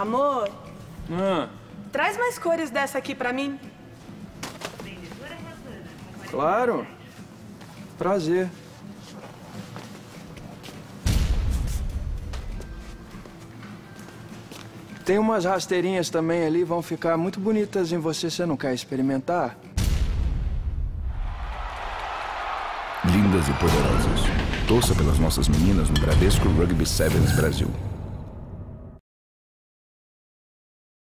Amor, Ah, traz mais cores dessa aqui pra mim. claro. Prazer. Tem umas rasteirinhas também ali, vão ficar muito bonitas em você. Você não quer experimentar? Lindas e poderosas. Torça pelas nossas meninas no Bradesco Rugby Sevens Brasil.